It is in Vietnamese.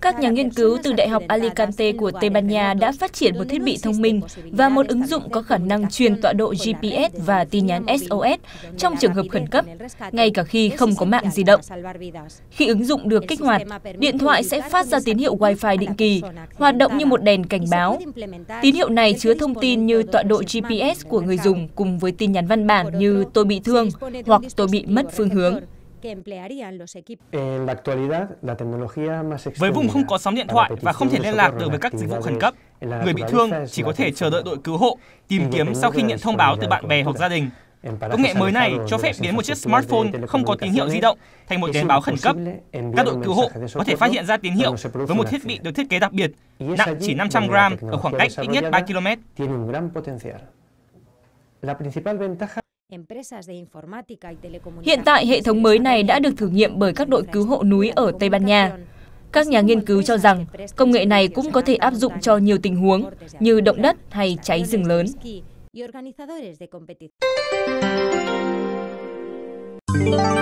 Các nhà nghiên cứu từ Đại học Alicante của Tây Ban Nha đã phát triển một thiết bị thông minh và một ứng dụng có khả năng truyền tọa độ GPS và tin nhắn SOS trong trường hợp khẩn cấp, ngay cả khi không có mạng di động. Khi ứng dụng được kích hoạt, điện thoại sẽ phát ra tín hiệu Wi-Fi định kỳ, hoạt động như một đèn cảnh báo. Tín hiệu này chứa thông tin như tọa độ GPS của người dùng cùng với tin nhắn văn bản như tôi bị thương hoặc tôi bị mất phương hướng. Với vùng không có sóng điện thoại và không thể liên lạc được với các dịch vụ khẩn cấp, người bị thương chỉ có thể chờ đợi đội cứu hộ tìm kiếm sau khi nhận thông báo từ bạn bè hoặc gia đình. Công nghệ mới này cho phép biến một chiếc smartphone không có tín hiệu di động thành một đèn báo khẩn cấp. Các đội cứu hộ có thể phát hiện ra tín hiệu với một thiết bị được thiết kế đặc biệt, nặng chỉ 500 gram ở khoảng cách ít nhất 3 km. Hiện tại, hệ thống mới này đã được thử nghiệm bởi các đội cứu hộ núi ở Tây Ban Nha. Các nhà nghiên cứu cho rằng công nghệ này cũng có thể áp dụng cho nhiều tình huống như động đất hay cháy rừng lớn. Thank you.